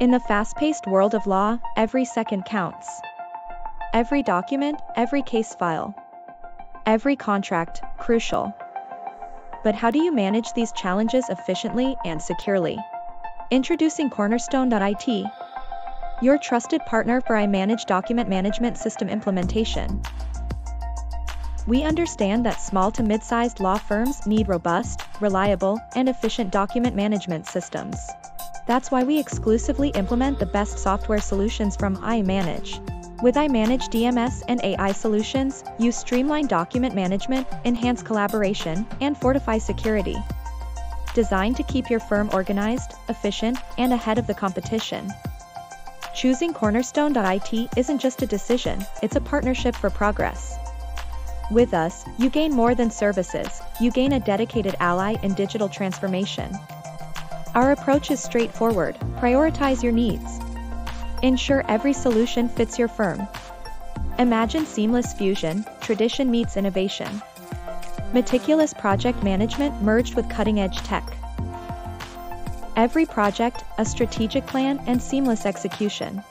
In the fast-paced world of law, every second counts. Every document, every case file, every contract, crucial. But how do you manage these challenges efficiently and securely? Introducing Cornerstone.it, your trusted partner for iManage document management system implementation. We understand that small to mid-sized law firms need robust, reliable, and efficient document management systems. That's why we exclusively implement the best software solutions from iManage. With iManage DMS and AI solutions, you streamline document management, enhance collaboration, and fortify security. Designed to keep your firm organized, efficient, and ahead of the competition. Choosing Cornerstone.it isn't just a decision, it's a partnership for progress. With us, you gain more than services, you gain a dedicated ally in digital transformation. Our approach is straightforward, prioritize your needs. Ensure every solution fits your firm. Imagine seamless fusion, tradition meets innovation. Meticulous project management merged with cutting-edge tech. Every project, a strategic plan and seamless execution.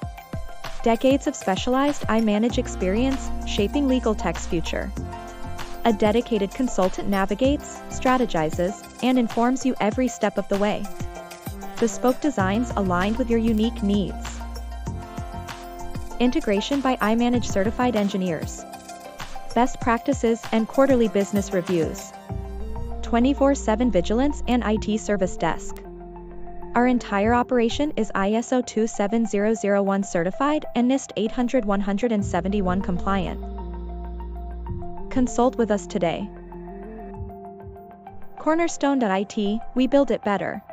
Decades of specialized iManage experience, shaping legal tech's future. A dedicated consultant navigates, strategizes, and informs you every step of the way. Bespoke designs aligned with your unique needs. Integration by iManage certified engineers. Best practices and quarterly business reviews. 24-7 vigilance and IT service desk. Our entire operation is ISO 27001 certified and NIST 800-171 compliant. Consult with us today. Cornerstone.it, we build it better.